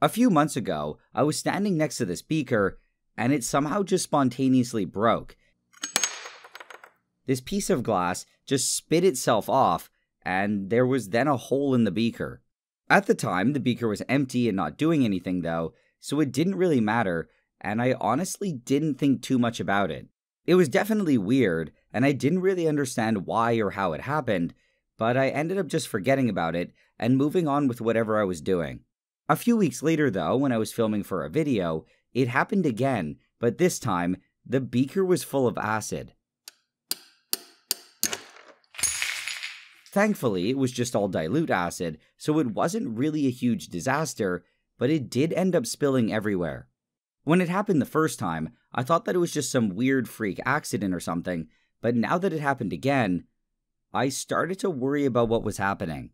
A few months ago, I was standing next to this beaker, and it somehow just spontaneously broke. This piece of glass just spit itself off, and there was then a hole in the beaker. At the time, the beaker was empty and not doing anything, though, so it didn't really matter, and I honestly didn't think too much about it. It was definitely weird, and I didn't really understand why or how it happened, but I ended up just forgetting about it and moving on with whatever I was doing. A few weeks later, though, when I was filming for a video, it happened again, but this time, the beaker was full of acid. Thankfully, it was just all dilute acid, so it wasn't really a huge disaster, but it did end up spilling everywhere. When it happened the first time, I thought that it was just some weird freak accident or something, but now that it happened again, I started to worry about what was happening.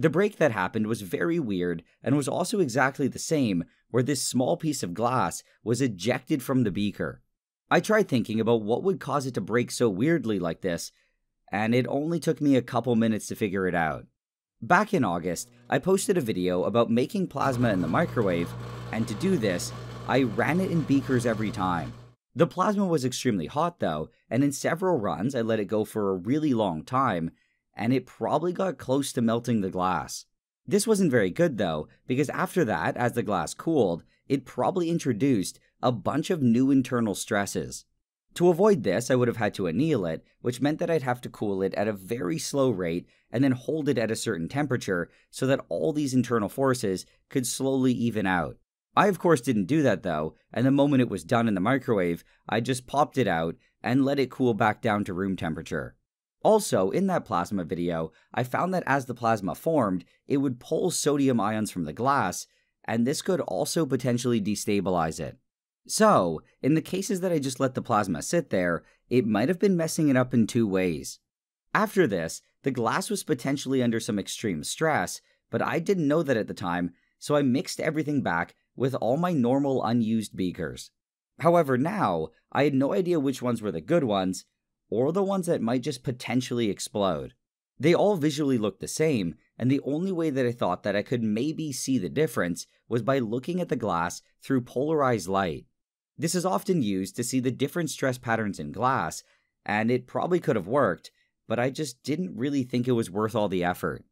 The break that happened was very weird and was also exactly the same, where this small piece of glass was ejected from the beaker. I tried thinking about what would cause it to break so weirdly like this, and it only took me a couple minutes to figure it out. Back in August, I posted a video about making plasma in the microwave, and to do this, I ran it in beakers every time. The plasma was extremely hot though, and in several runs I let it go for a really long time, and it probably got close to melting the glass. This wasn't very good though, because after that, as the glass cooled, it probably introduced a bunch of new internal stresses. To avoid this, I would have had to anneal it, which meant that I'd have to cool it at a very slow rate and then hold it at a certain temperature so that all these internal forces could slowly even out. I, of course, didn't do that though, and the moment it was done in the microwave, I just popped it out and let it cool back down to room temperature. Also, in that plasma video, I found that as the plasma formed, it would pull sodium ions from the glass, and this could also potentially destabilize it. So, in the cases that I just let the plasma sit there, it might have been messing it up in two ways. After this, the glass was potentially under some extreme stress, but I didn't know that at the time, so I mixed everything back with all my normal unused beakers. However, now, I had no idea which ones were the good ones, or the ones that might just potentially explode. They all visually looked the same, and the only way that I thought that I could maybe see the difference was by looking at the glass through polarized light. This is often used to see the different stress patterns in glass, and it probably could have worked, but I just didn't really think it was worth all the effort.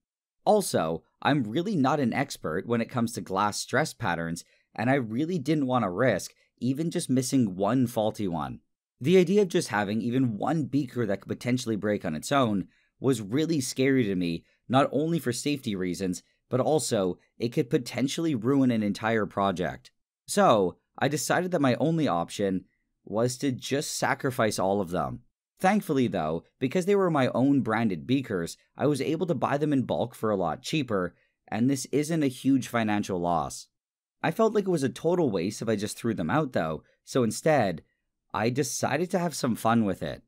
Also, I'm really not an expert when it comes to glass stress patterns, and I really didn't want to risk even just missing one faulty one. The idea of just having even one beaker that could potentially break on its own was really scary to me, not only for safety reasons, but also it could potentially ruin an entire project. So, I decided that my only option was to just sacrifice all of them. Thankfully, though, because they were my own branded beakers, I was able to buy them in bulk for a lot cheaper, and this isn't a huge financial loss. I felt like it was a total waste if I just threw them out, though, so instead, I decided to have some fun with it.